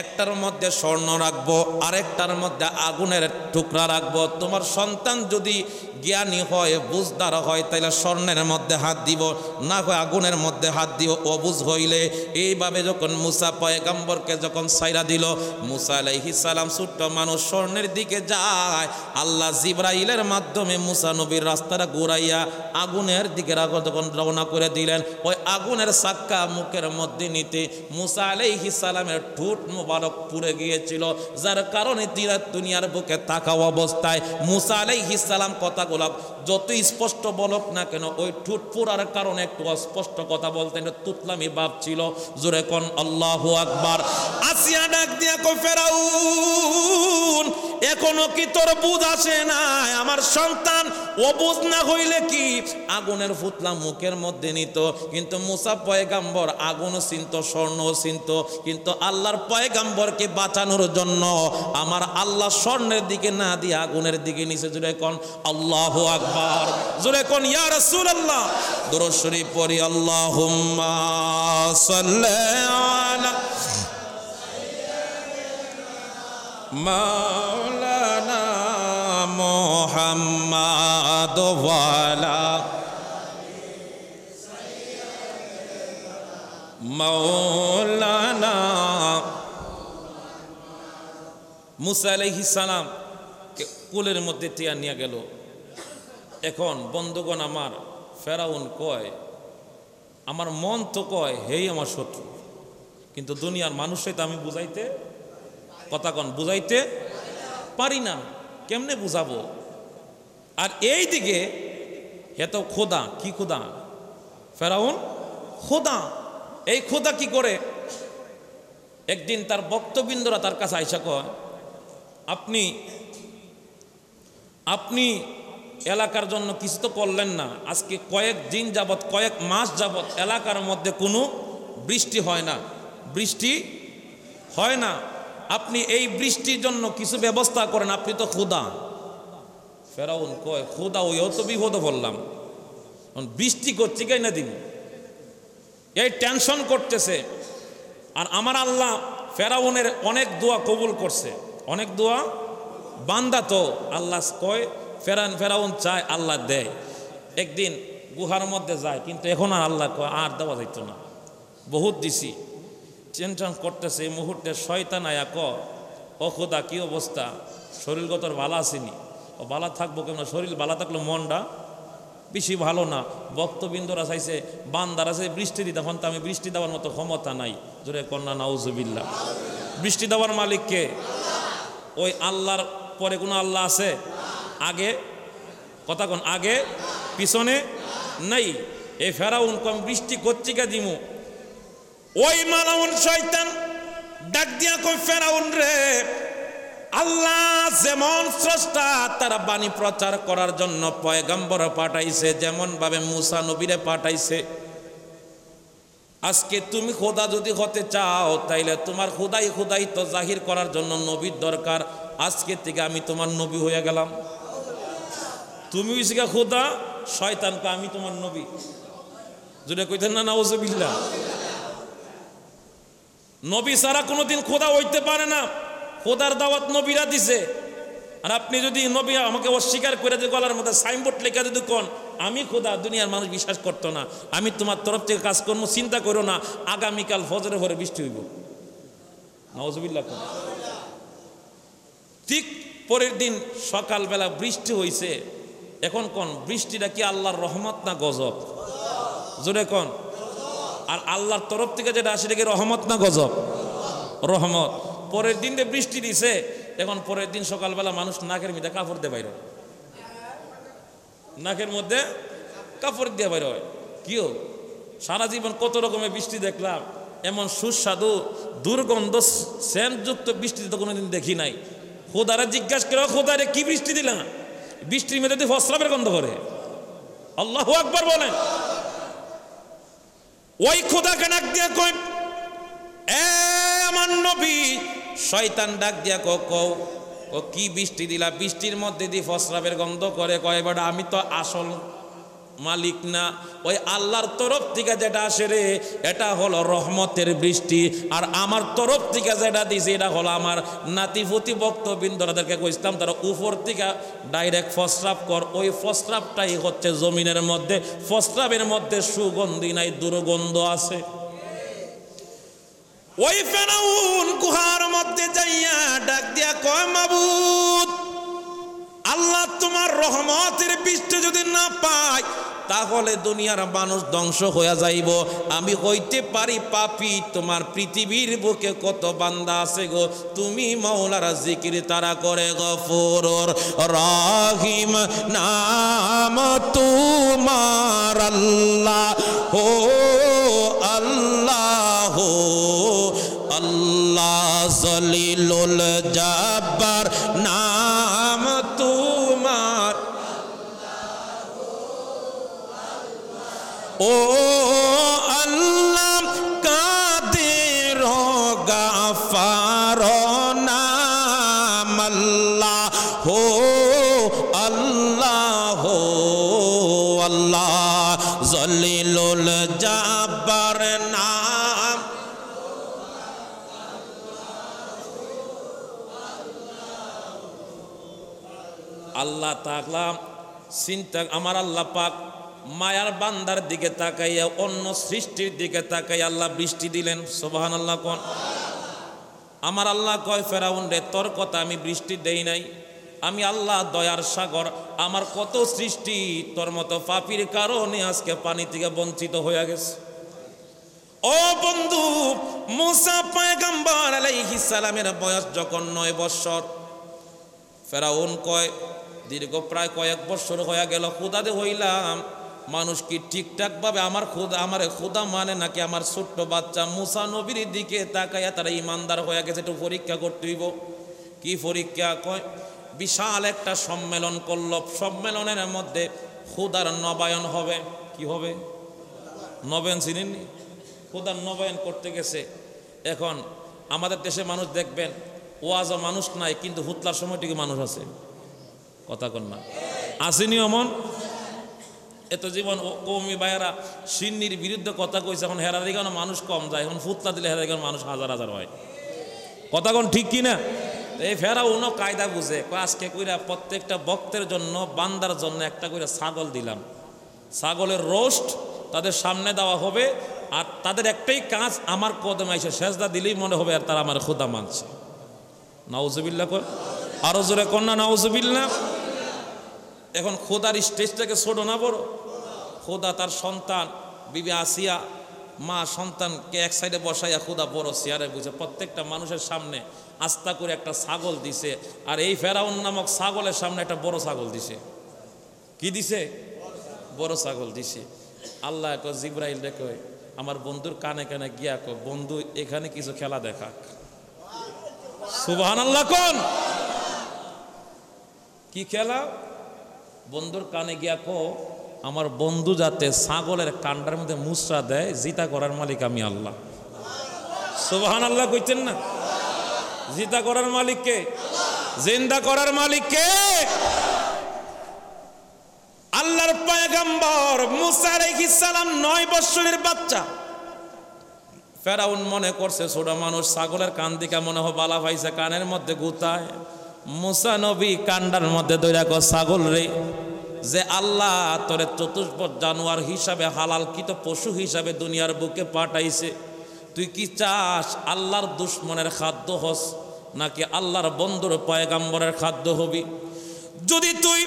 একটার মধ্যে স্বর্ণ রাখব, আরেকটার মধ্যে আগুনের টুকরা রাখব। তোমার সন্তান যদি জ্ঞানী হয়, বুঝদার হয়, তাইলে স্বর্ণের মধ্যে হাত দিব, না হয় আগুনের মধ্যে হাত দিব অবুঝ হইলে। এইভাবে যখন মুসা পয়গাম্বরকে যখন সাইরা দিল, মুসা আলাইহিস সালাম ছোট্ট মানুষ স্বর্ণের দিকে যায়। আল্লাহ জিব্রাইলের মাধ্যমে মুসা নবীর রাস্তাটা ঘুরাইয়া আগুনের দিকে যখন রওনা করে দিলেন, ওই আগুনের সাক্কা মুখের মধ্যে নিতে মুসা আলাইহিস সালামের ঠোঁট মোবারক পুড়ে গিয়েছিল যার কারণে তিরা দুনিয়ার বুকে তাকাও অবস্থায় মুসা আলাইহিস সালাম কথাগুলো যত স্পষ্ট বলক না কেন, ওই ঠোঁট পুরার কারণে একটু অস্পষ্ট কথা বলতেন তুতলামি ভাব ছিল। জোরে কোন, আল্লাহ আকবার। আসিয়া ডাক দিয়া কই ফেরাউন, এখনও কি তোর বুঝ আসে না আমার সন্তান অবুঝ না হইলে কি? আগুনের ফুতলা মুখের মধ্যে নিত। কিন্তু মুসা পয়গাম্বর আগুন চিন্ত, স্বর্ণ চিন্ত। কিন্তু আল্লাহর পয়গাম্বরকে বাঁচানোর জন্য আমার আল্লাহ স্বর্ণের দিকে না দিয়ে আগুনের দিকে নিচে জুড়ে কোন, আল্লাহ আকবার। জুড়ে কোন, ইয়া রাসূলুল্লাহ। দরুদ শরীফ পড়ি, আল্লাহুম্মা সাল্লি আলা মাওলানা মোহাম্মদ ওয়ালা মৌলানা মুসা আলাইহিস সালাম কুলের মধ্যে টিয়া নিয়ে গেল। এখন, বন্ধুগণ আমার, ফেরাউন কয়, আমার মন তো কয়, হেই আমার শত্রু। কিন্তু দুনিয়ার মানুষই তো আমি বুঝাইতে, কথা কন, বুঝাইতে পারি না। কেমনে বুঝাবো? আর এই দিকে এত খোদা, কি খোদা? ফেরাউন, খোদা, এই খোদা কি করে? একদিন তার বক্তবৃন্দরা তার কাছে আইসা কয়, আপনি আপনি এলাকার জন্য কিছু তো করলেন না। আজকে কয়েক দিন যাবৎ, কয়েক মাস যাবৎ এলাকার মধ্যে কোনো বৃষ্টি হয় না। বৃষ্টি হয় না। আপনি এই বৃষ্টির জন্য কিছু ব্যবস্থা করেন, আপনি তো খুদা ফেরাউন কয় খুদা ওই তো বিপদ বললাম। বৃষ্টি করছি গাই না দিন? এই টেনশন করতেছে। আর আমার আল্লাহ ফেরাউনের অনেক দোয়া কবুল করছে। অনেক দোয়া বান্দা তো, আল্লাহ কয় ফেরান, ফেরাউন চায়, আল্লাহ দেয়। একদিন গুহার মধ্যে যায়, কিন্তু এখন আর আল্লাহ আর দেওয়া যাইত না। বহুত দিছি। টেনশন করতেছে, এই মুহূর্তে শয়তান আয়া ক ও খোদা, কি অবস্থা? শরীরগত ভালো আসেনি। ও বালা থাকব কেন শরীর ভালো থাকল মনটা বেশি ভালো না। বক্তবিন্দরা চাইছে, বান্দার আছে বৃষ্টি দিতে এখন তো আমি বৃষ্টি দেওয়ার মতো ক্ষমতা নাই। জোরে কন্যা নাউজুবিল্লা বৃষ্টি দেওয়ার মালিককে ওই আল্লাহর পরে কোনো আল্লাহ আছে? আগে, কথা কোন, আগে, পিছনে, নাই। এই ফেরাউন কম বৃষ্টি কর্তিকা দিমু। ওই মালাউন শয়তান, ডাক দিয়া কই, ফেরাউন রে, আল্লাহ যেমন স্রষ্টা, তারা বাণী প্রচার করার জন্য পয়গম্বর পাঠাইছে যেমন ভাবে মুসা নবীরে পাঠাইছে। আজকে তুমি খোদা যদি হতে চাও, তাইলে তোমার খোদাই খোদাই তো জাহির করার জন্য নবীর দরকার। আজকে থেকে আমি তোমার নবী হয়ে গেলাম। তুমি হইছিকা খোদা, শয়তানকে আমি তোমার নবী। যদি কইতেন, না, নাউজুবিল্লাহ। নবী ছাড়া কোনোদিন খোদা হইতে পারে না। খোদার দাওয়াত নবীরা দিছে। আর আপনি যদি নবী, আমাকে অস্বীকার করে দিয়ে গলার মধ্যে সাইনবোর্ড লেখা যদি কোন, আমি খোদা, দুনিয়ার মানুষ বিশ্বাস করতো না। আমি তোমার তরফ থেকে কাজ করব চিন্তা করো না। আগামীকাল ফজরে ভরে বৃষ্টি হইব। কোন। ঠিক পরের দিন সকালবেলা বৃষ্টি হইছে। এখন কোন, বৃষ্টিটা কি আল্লাহর রহমত না গজব? জোরে কোন? আর আল্লাহর তরফ থেকে যেটা আসে কি রহমত না গজব? রহমত। পরের দিন যে বৃষ্টি দিছে, এখন পরের দিন সকালবেলা মানুষ নাকের মধ্যে কাপড় দিয়ে বাইরে নাকের মধ্যে কাপড় দিয়ে বাইরে হয়। কিও? সারা জীবন কত রকমের বৃষ্টি দেখলাম। এমন সুস্বাদু, দুর্গন্ধ, সেন্টযুক্ত বৃষ্টি তো কোনোদিন দেখি নাই। খোদারা জিজ্ঞাসা করে, খোদারে, কি বৃষ্টি দিলাম বৃষ্টির মধ্যে দিয়ে ফসলাপের গন্ধ করে। আল্লাহ আকবর বলেন। ওই খোদাকে ডাক দিয়া কই এ আমার নবী, শয়তান ডাক দিয়া কো, কও ও কি বৃষ্টি দিলা? বৃষ্টির মধ্যে দিয়ে ফসরাবের গন্ধ করে। কয় বেটা আমি তো আসল মালিক না, ওই আল্লাহর তরফ থেকে যেটা আসে রে, এটা হলো রহমতের বৃষ্টি। আর আমার তরফ থেকে যেটা দিছে, এটা হলো আমার নাতিফতি বক্তবৃন্দরাদেরকে কইতাম তারা উপর থেকে ডাইরেক্ট ফসরাপ কর। ওই ফসরাপটাই হচ্ছে জমিনের মধ্যে ফসরাপের মধ্যে সুগন্ধি নাই, দুর্গন্ধ আছে। ওই ফেরাউন গুহার মধ্যে যাইয়া ডাক দিয়া কয়, মাবুদ, আল্লাহ তোমার রহমতের বৃষ্টি যদি না পাই তাহলে দুনিয়ার মানুষ ধ্বংস হয়ে যাইব। আমি হইতে পারি পাপি, তোমার পৃথিবীর বুকে কত বান্দা আছে গো। তুমি মৌলারা জিকির তারা করে গফুর রাহিম। নাম তোমার আল্লাহ হো আল্লাহ আল্লাহ, জলিলুল জব্বার। নাম ও আল্লাহ, কাদের গাফার নাম আল্লাহ? হো আল্লাহ হো আল্লাহ, জলিলুল জব্বার নাম। আল্লাহ তাকলাম চিন্তা আমার আল্লাহ পাক মায়ার বান্দার দিকে তাকাইয়া, অন্য সৃষ্টির দিকে তাকাই আল্লাহ বৃষ্টি দিলেন। সোবাহান আল্লাহ কন? আমার আল্লাহ কয়, ফেরাউন রে, তোর কথা আমি বৃষ্টি দেই নাই। আমি আল্লাহ দয়ার সাগর, আমার কত সৃষ্টি তোর মতো পাপির কারণে আজকে পানি থেকে বঞ্চিত হয়ে গেছে। ও বন্ধু, মুসা পয়গাম্বার আলাইহিস সালামের বয়স যখন নয় বৎসর, ফেরাউন কয়, দীর্ঘ প্রায় কয়েক বছর হয়ে গেল, খুদাতে হইলাম। মানুষ কি ঠিকঠাক ভাবে আমার খুদা আমার খুদা মানে নাকি আমার ছোট্ট বাচ্চা মুসা নবীর দিকে তাকাইয়া তারা ইমানদার হয়ে গেছে? একটু পরীক্ষা করতে হইব। কি পরীক্ষা? কয়, বিশাল একটা সম্মেলন করল। সম্মেলনের মধ্যে খুদার নবায়ন হবে। কি হবে? নবায়ন চিনেননি? খুদার নবায়ন করতে গেছে। এখন আমাদের দেশে মানুষ দেখবেন, ওয়াজও মানুষ নাই, কিন্তু হুতলার সময়টিকে মানুষ আছে। কথা কন না। আসেনি অমন? এত জীবন কৌমি ভাইয়েরা সিন্নির বিরুদ্ধে কথা কইছে, এখন হেরার কেন মানুষ কম যায়, এখন ফুতলা দিলে হেরার কেন মানুষ হাজার হাজার হয়। কথা কোন ঠিক কি না এই ফেরা উনো কায়দা বুঝে আজকে কইরা প্রত্যেকটা ভক্তের জন্য, বান্দার জন্য একটা করে ছাগল দিলাম। ছাগলের রোস্ট তাদের সামনে দেওয়া হবে, আর তাদের একটাই কাজ, আমার কদমে এসে সেজদা দিলেই মনে হবে আর তারা আমার খোদা মানছে। নাউজুবিল্লা কর। আরও জোরে কন্যা নাউজুবিল্লা এখন খোদার স্টেজটাকে ছোট না বড়। খোদা তার সন্তান, বিবি আসিয়া, মা সন্তানকে এক সাইডে বসাইয়া খোদা বড় চেয়ারে বুঝে প্রত্যেকটা মানুষের সামনে আস্তা করে একটা ছাগল দিছে। আর এই ফেরাউন নামক ছাগলের সামনে একটা বড় ছাগল দিছে। কি দিছে? বড় ছাগল দিছে। আল্লাহ কো জিব্রাইল দেখো আমার বন্ধুর কানে কানে গিয়া কো বন্ধু, এখানে কিছু খেলা দেখাক। সুবহান আল্লাহ কোন? কি খেলা? বন্ধুর কানে গিয়া কো, আমার বন্ধু যাতে ছাগলের কান্ডার মধ্যে মুসরা দেয়, জিতা করার মালিক আমি আল্লাহ। সুবহান আল্লাহ কইতেন না? জিতা করার মালিক কে? জিন্দা করার মালিক কে? আল্লাহর পয়গম্বর মুসা আলাইহিস সালাম নয় বৎসরের বাচ্চা। ফেরাউন মনে করছে, ছোট মানুষ, ছাগলের কান দিকে মনে হয় বালা পাইছে, কানের মধ্যে গুতায়। মুসা নবী কান্ডার মধ্যে দৈরা কর ছাগল রে, যে আল্লাহ তোরে চতুষ্পদ জানোয়ার হিসাবে হালালকৃত পশু হিসাবে দুনিয়ার বুকে পাঠাইছে, তুই কি চাস আল্লাহর দুশ্মনের খাদ্য হস, নাকি আল্লাহর বন্ধুর পয়গাম্বরের খাদ্য হবি? যদি তুই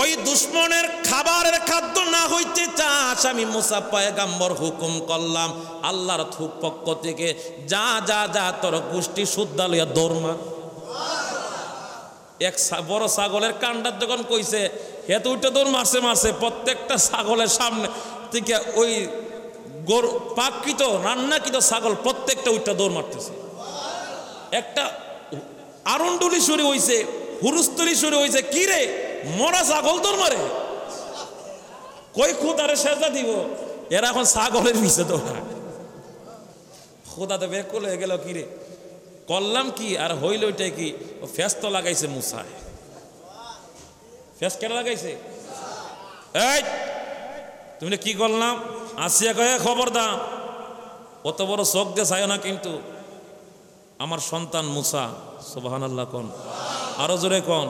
ওই দুশ্মনের খাবারের খাদ্য না হইতে চাস, আমি মুসা পয়গাম্বর হুকুম করলাম, আল্লাহর থুক পক্ষ থেকে যা যা যা তোর গোষ্ঠী শুদ্ধা লইয়া দৌড়মা এক বড় ছাগলের কান্ডার যখন কইছে হেতু উঠে দৌড় মারছে মারছে, প্রত্যেকটা ছাগলের সামনে। থেকে ওই গরু, পাকৃত, রান্নাকৃত ছাগল প্রত্যেকটা উঠটা দৌড় মারতেছে। একটা আরন্ডুলি শুরু হইছে, হুরুস্তলি শুরু হইছে, কি রে, মরা ছাগল তোর মারে? কই খুদারে সেজা দিব? এরা এখন ছাগলের পিছে দৌড়ায়। খোদা তো বের করে গেল, কি রে করলাম কি আর হইল ওইটাই কি? ও ফেস তো লাগাইছে মুসায়। ফেস কেন লাগাইছে? এই, তুমি কি করলাম? আসিয়া কয়ে খবর দা অত বড় চোখ দিয়ে চাইও না কিন্তু আমার সন্তান মুসা সুবাহান আল্লাহ কন? আরও জোরে কন?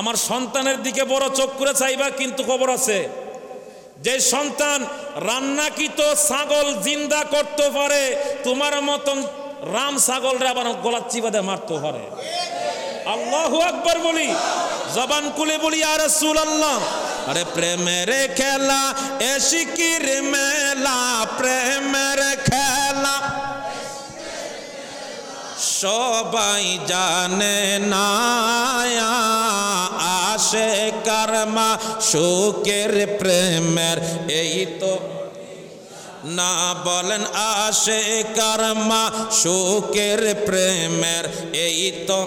আমার সন্তানের দিকে বড় চোখ করে চাইবা কিন্তু খবর আছে। যে সন্তান রান্নাকৃত ছাগল জিন্দা করতে পারে, তোমার মতন রাম ছাগলরে আবার গলা চিবাদে মারতে পারে। আল্লাহু আকবার বলি, জবান কুলে বলি আর রাসূল আল্লাহ আরে প্রেমের খেলা এশিকির মেলা, প্রেমের খেলা। সবাই জানে না আসে কর্মা, সুখের প্রেমের এই তো না বলেন আসে কর্মা, সুখের প্রেমের এই তো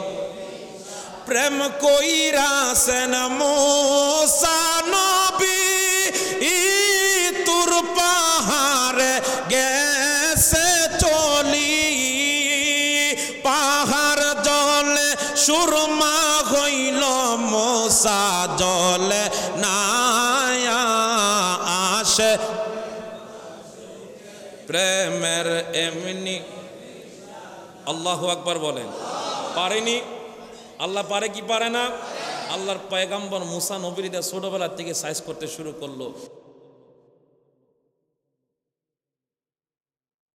প্রেম কইরাছেন মোসা নবী ই তুর আল্লাহ আকবার বলেন। পারেনি? আল্লাহ পারে কি পারে না? আল্লাহর পায়গাম্বর মুসা নবীরা ছোটবেলার থেকে সাইজ করতে শুরু করল।